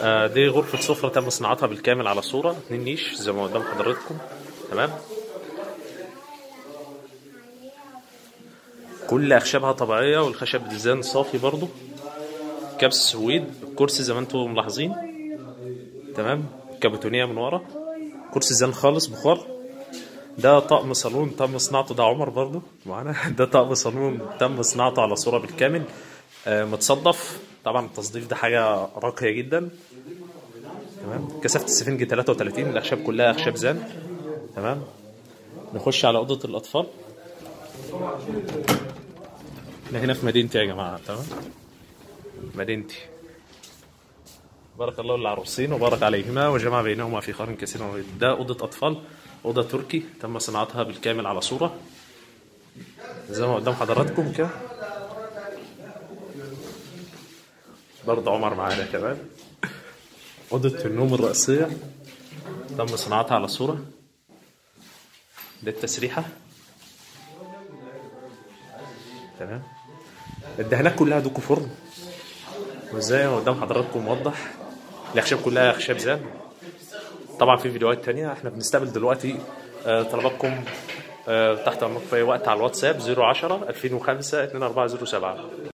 آه، دي غرفة سفرة تم صناعتها بالكامل على صورة. اتنين نيش زي ما قدام حضراتكم تمام؟ كل أخشابها طبيعية والخشب ده زان صافي برضو. كبس سويد الكرسي زي ما أنتم ملاحظين. تمام؟ كابوتونية من ورا. كرسي زان خالص بخار. ده طقم صالون تم صناعته ده عمر برضو. معانا؟ ده طقم صالون تم صناعته على صورة بالكامل. متصدف. طبعا التصديف ده حاجة راقية جدا. تمام؟ كثافة السفنج 33 الأخشاب كلها أخشاب زان. تمام؟ نخش على أوضة الأطفال. إحنا هنا في مدينتي يا جماعة. تمام؟ مدينتي. بارك الله للعروسين وبارك عليهما وجمع بينهما في خير كثير. ده أوضة أطفال أوضة تركي تم صناعتها بالكامل على صورة. زي ما قدام حضراتكم كده. برضه عمر معانا كمان. أوضة النوم الرئيسية. تم صناعتها على صورة. ده التسريحة تمام الدهانات كلها دوكو فرن. وازاي؟ قدام حضراتكم موضح. الأخشاب كلها أخشاب زان طبعا في فيديوهات تانية. إحنا بنستقبل دلوقتي آه، طلباتكم آه، تحت أمركم في وقت على الواتساب 010 2005 2407